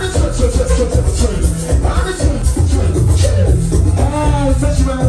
i'm Ah, festival.